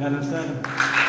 Madam Senator.